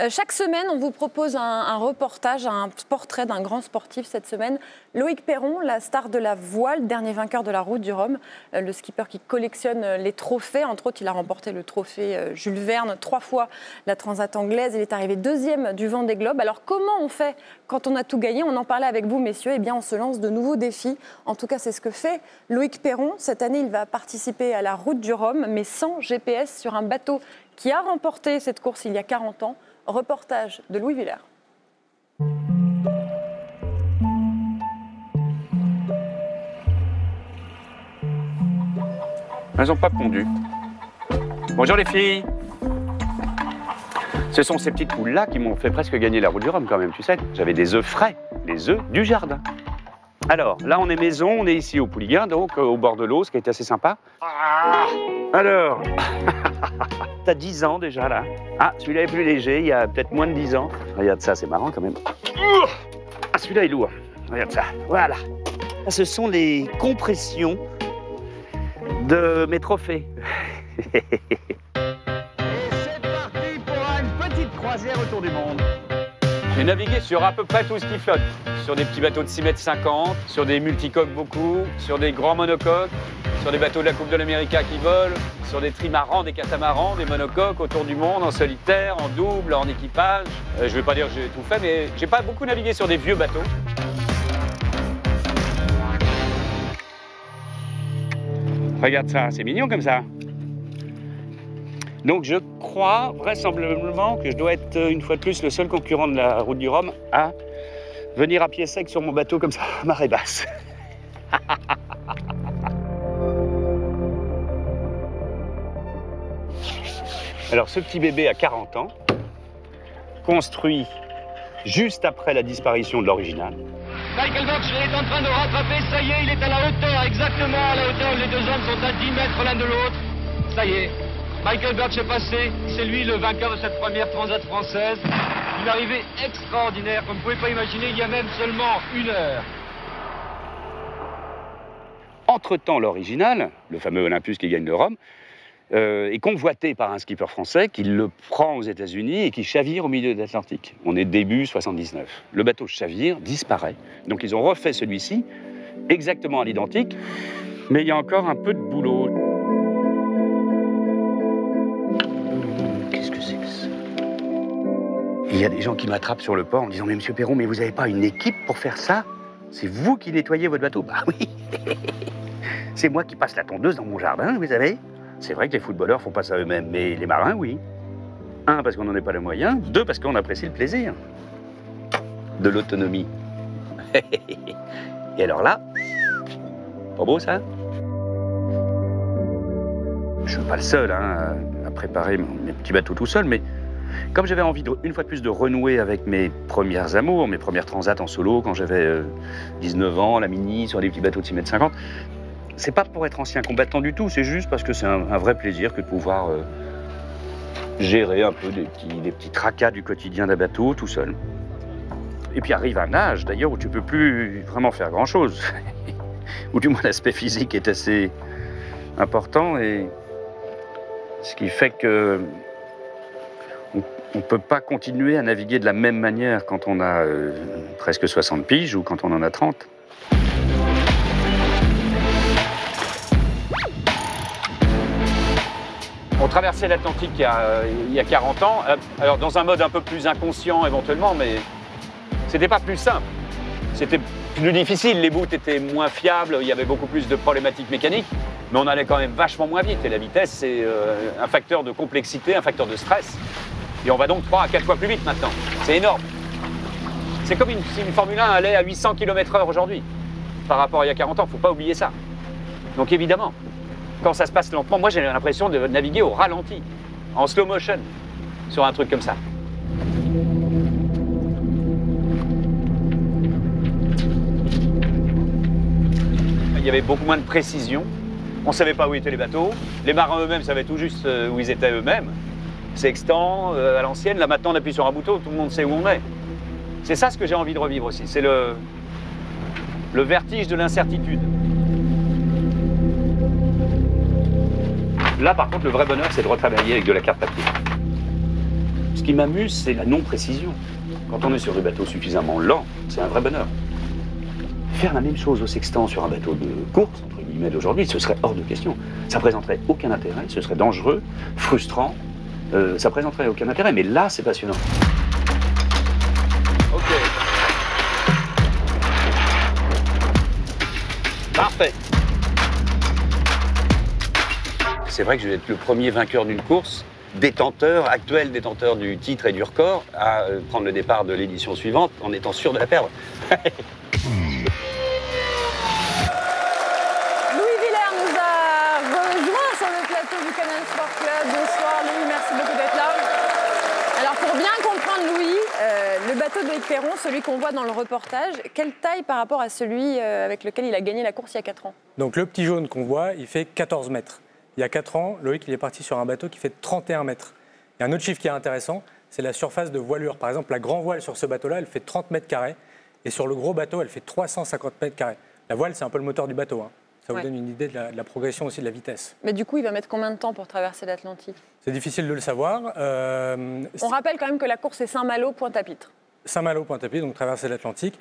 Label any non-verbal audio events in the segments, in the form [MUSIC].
Euh, chaque semaine, on vous propose un, reportage, un portrait d'un grand sportif cette semaine. Loïc Perron, la star de la voile, dernier vainqueur de la route du Rhum, euh, le skipper qui collectionne euh, les trophées. Entre autres, il a remporté le trophée Jules Verne, trois fois la Transat anglaise. Il est arrivé deuxième du vent des globes. Alors comment on fait quand on a tout gagné? On en parlait avec vous, messieurs. Eh bien, on se lance de nouveaux défis. En tout cas, c'est ce que fait Loïc Perron. Cette année, il va participer à la route du Rhum, mais sans GPS sur un bateau qui a remporté cette course il y a 40 ans. Reportage de Louis Villers. Elles n'ont pas pondu. Bonjour les filles. Ce sont ces petites poules-là qui m'ont fait presque gagner la route du Rhum quand même, tu sais. J'avais des œufs frais, les œufs du jardin. Alors, là, on est maison, on est ici au Pouliguen, donc au bord de l'eau, ce qui est assez sympa. Ah. Alors, [LAUGHS] t'as 10 ans déjà, là. Ah, celui-là est plus léger, il y a peut-être moins de 10 ans. Regarde ça, c'est marrant quand même. Ah, celui-là est lourd. Regarde ça, voilà. Ce sont les compressions de mes trophées. [LAUGHS] Et c'est parti pour une petite croisière autour du monde. J'ai navigué sur à peu près tout ce qui flotte. Sur des petits bateaux de 6 mètres 50, sur des multicoques beaucoup, sur des grands monocoques, sur des bateaux de la Coupe de l'Amérique qui volent, sur des trimarans, des catamarans, des monocoques autour du monde, en solitaire, en double, en équipage. Euh, je ne vais pas dire que j'ai tout fait, mais j'ai pas beaucoup navigué sur des vieux bateaux. Regarde ça, c'est mignon comme ça. Donc je crois vraisemblablement que je dois être euh, une fois de plus le seul concurrent de la route du Rhum à venir à pied sec sur mon bateau comme ça, marée basse. [LAUGHS] Alors ce petit bébé a 40 ans, construit juste après la disparition de l'original. Michael Box est en train de rattraper, ça y est, il est à la hauteur, exactement à la hauteur, les deux hommes sont à 10 mètres l'un de l'autre. Ça y est, Michael Birch est passé, c'est lui le vainqueur de cette première transat française. Une arrivée extraordinaire, comme vous ne pouvez pas imaginer, il y a même seulement une heure. Entre-temps, l'original, le fameux Olympus qui gagne le Rhum, euh, est convoité par un skipper français qui le prend aux États-Unis et qui chavire au milieu de l'Atlantique. On est début 79. Le bateau chavire, disparaît. Donc ils ont refait celui-ci, exactement à l'identique, mais il y a encore un peu de boulot. Il y a des gens qui m'attrapent sur le port en me disant Mais monsieur Perron, mais vous n'avez pas une équipe pour faire ça? C'est vous qui nettoyez votre bateau? Bah oui [LAUGHS] C'est moi qui passe la tondeuse dans mon jardin, vous savez C'est vrai que les footballeurs font pas ça eux-mêmes, mais les marins, oui. Un, parce qu'on n'en a pas les moyens. Deux, parce qu'on apprécie le plaisir. De l'autonomie. [LAUGHS] Et alors là, pas beau ça? Je suis pas le seul hein, à préparer mes petits bateaux tout seul, mais comme j'avais envie, une fois de plus, de renouer avec mes premières amours, mes premières transats en solo, quand j'avais 19 euh, ans, la mini, sur des petits bateaux de 6 mètres 50, c'est pas pour être ancien combattant du tout, c'est juste parce que c'est un, vrai plaisir que de pouvoir euh, gérer un peu des petits, des petits tracas du quotidien d'un bateau tout seul. Et puis arrive un âge, d'ailleurs, où tu peux plus vraiment faire grand-chose. [LAUGHS] ou du moins l'aspect physique est assez important et ce qui fait que on ne peut pas continuer à naviguer de la même manière quand on a euh, presque 60 piges ou quand on en a 30. On traversait l'Atlantique il, y a 40 ans, euh, alors dans un mode un peu plus inconscient éventuellement, mais c'était pas plus simple. C'était plus difficile, les bouts étaient moins fiables, il y avait beaucoup plus de problématiques mécaniques, mais on allait quand même vachement moins vite. Et la vitesse, c'est euh, un facteur de complexité, un facteur de stress. Et on va donc 3 à 4 fois plus vite maintenant. C'est énorme. C'est comme si une Formule 1 allait à 800 km/h aujourd'hui par rapport à il y a 40 ans. Il faut pas oublier ça. Donc évidemment, quand ça se passe lentement, moi j'ai l'impression de naviguer au ralenti, en slow motion, sur un truc comme ça. Il y avait beaucoup moins de précision. On ne savait pas où étaient les bateaux. Les marins eux-mêmes savaient tout juste euh, où ils étaient eux-mêmes sextant, euh, à l'ancienne. Là maintenant on appuie sur un bouton, tout le monde sait où on est. C'est ça ce que j'ai envie de revivre aussi. C'est le, le vertige de l'incertitude. Là par contre le vrai bonheur c'est de retravailler avec de la carte papier. Ce qui m'amuse, c'est la non-précision. Quand on est sur des bateaux suffisamment lents, c'est un vrai bonheur. Faire la même chose au sextant sur un bateau de course, entre guillemets, d'aujourd'hui, ce serait hors de question. Ça présenterait aucun intérêt, ce serait dangereux, frustrant, euh, ça présenterait aucun intérêt, mais là, c'est passionnant. Ok. Parfait. C'est vrai que je vais être le premier vainqueur d'une course, détenteur, actuel détenteur du titre et du record, à euh, prendre le départ de l'édition suivante en étant sûr de la perdre. [LAUGHS] Louis Villers nous a rejoint sur le plateau du Canal Sport Club. Bonsoir Louis, merci beaucoup d'être là. Alors pour bien comprendre Louis, euh, le bateau de Loïc Perron, celui qu'on voit dans le reportage, quelle taille par rapport à celui euh, avec lequel il a gagné la course il y a 4 ans? Donc le petit jaune qu'on voit, il fait 14 mètres. Il y a 4 ans, Loïc il est parti sur un bateau qui fait 31 mètres. Il y a un autre chiffre qui est intéressant, c'est la surface de voilure. Par exemple, la grand voile sur ce bateau-là, elle fait 30 mètres carrés. Et sur le gros bateau, elle fait 350 mètres carrés. La voile, c'est un peu le moteur du bateau. hein. Ça vous Ouais. donne une idée de la, de la progression aussi de la vitesse. Mais du coup, il va mettre combien de temps pour traverser l'Atlantique? C'est difficile de le savoir. Euh, On rappelle quand même que la course est Saint-Malo, Pointe-à-Pitre. Saint-Malo, Pointe-à-Pitre, donc traverser l'Atlantique.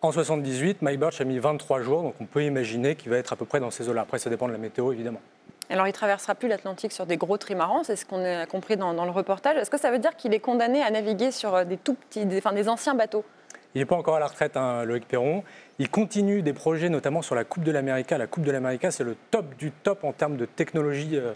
En 78, Mike Birch a mis 23 jours, donc on peut imaginer qu'il va être à peu près dans ces eaux-là. Après, ça dépend de la météo, évidemment. Alors, il traversera plus l'Atlantique sur des gros trimarans, c'est ce qu'on a compris dans, dans le reportage. Est-ce que ça veut dire qu'il est condamné à naviguer sur euh, des tout petits, des, enfin, des anciens bateaux? Il n'est pas encore à la retraite, hein, Loïc Perron. Il continue des projets, notamment sur la Coupe de l'Amérique. La Coupe de l'Amérique, c'est le top du top en termes de technologie euh,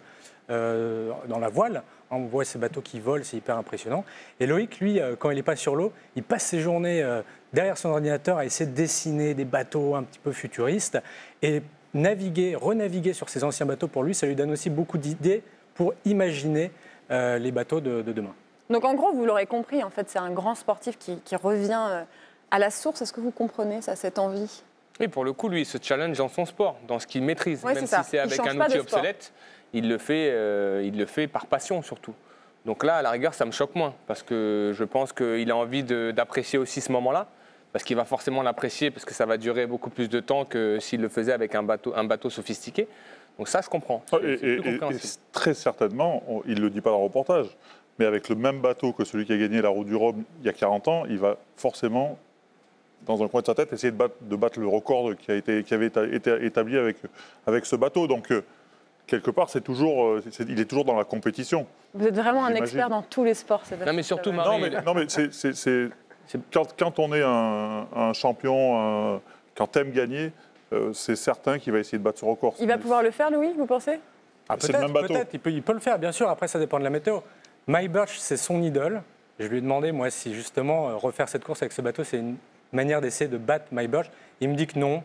euh, dans la voile. On voit ces bateaux qui volent, c'est hyper impressionnant. Et Loïc, lui, euh, quand il n'est pas sur l'eau, il passe ses journées euh, derrière son ordinateur à essayer de dessiner des bateaux un petit peu futuristes. Et naviguer, renaviguer sur ces anciens bateaux, pour lui, ça lui donne aussi beaucoup d'idées pour imaginer euh, les bateaux de- de demain. Donc, en gros, vous l'aurez compris, en fait, c'est un grand sportif qui, qui revient à la source. Est-ce que vous comprenez ça, cette envie? Oui, pour le coup, lui, il se challenge dans son sport, dans ce qu'il maîtrise. Ouais, Même si c'est avec un outil obsolète, il le, fait, euh, il le fait par passion surtout. Donc là, à la rigueur, ça me choque moins, parce que je pense qu'il a envie d'apprécier aussi ce moment-là, parce qu'il va forcément l'apprécier, parce que ça va durer beaucoup plus de temps que s'il le faisait avec un bateau, un bateau sophistiqué. Donc ça, je comprends. C'est- Et, très certainement, on- il ne le dit pas dans le reportage, mais avec le même bateau que celui qui a gagné la route du Rhum il y a 40 ans, il va forcément, dans un coin de sa tête, essayer de battre, de battre le record qui, a été, qui avait été établi avec, avec ce bateau. Donc, euh, quelque part, c'est toujours, euh, c'est- il est toujours dans la compétition. Vous êtes vraiment un expert dans tous les sports. Sébastien. Non, mais surtout. Marie, Non, mais, non, mais c'est- c'est- c'est- C'est- quand, quand on est un, un champion, un- quand tu aimes gagner, euh, c'est certain qu'il va essayer de battre ce record. Il va pouvoir le faire, Louis, vous pensez? Ah, C'est le peut-être, même bateau. peut-être, il peut, il peut le faire, bien sûr. Après, ça dépend de la météo. My Birch, c'est son idole. Je lui ai demandé, moi, si justement refaire cette course avec ce bateau, c'est une manière d'essayer de battre My Birch. Il me dit que non.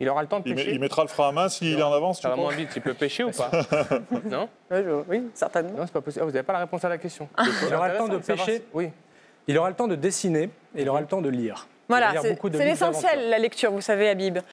il aura le temps de Il, met- pêcher. il mettra le frein à main s'il est en avance. tu Ça va penses moins vite. Il peut pêcher ou pas [LAUGHS] Non Oui, certainement. Non, c'est pas possible. Ah, vous n'avez pas la réponse à la question. Il aura le temps de pêcher. si- Oui. Il aura le temps de dessiner et il aura le temps de lire. Voilà, c'est l'essentiel, la lecture, vous savez, Habib.